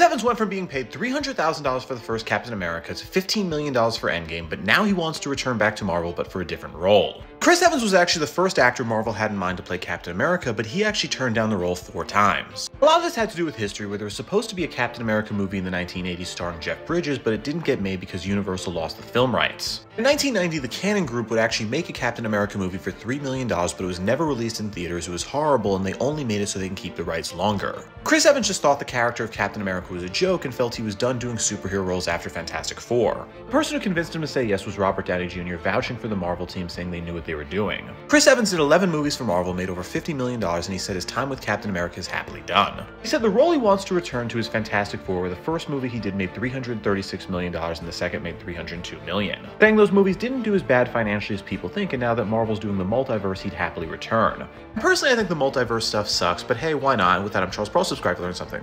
Evans went from being paid $300,000 for the first Captain America to $15 million for Endgame, but now he wants to return back to Marvel but for a different role. Chris Evans was actually the first actor Marvel had in mind to play Captain America, but he actually turned down the role four times. A lot of this had to do with history, where there was supposed to be a Captain America movie in the 1980s starring Jeff Bridges, but it didn't get made because Universal lost the film rights. In 1990, the Cannon Group would actually make a Captain America movie for $3 million, but it was never released in theaters, it was horrible, and they only made it so they can keep the rights longer. Chris Evans just thought the character of Captain America was a joke and felt he was done doing superhero roles after Fantastic Four. The person who convinced him to say yes was Robert Downey Jr., vouching for the Marvel team saying they knew what they were doing. Chris Evans did 11 movies for Marvel, made over $50 million, and he said his time with Captain America is happily He said the role he wants to return to is Fantastic Four, where the first movie he did made $336 million and the second made $302 million. Saying those movies didn't do as bad financially as people think, and now that Marvel's doing the multiverse, he'd happily return. Personally, I think the multiverse stuff sucks, but hey, why not? With that, I'm Charles Peralo. Subscribe to learn something.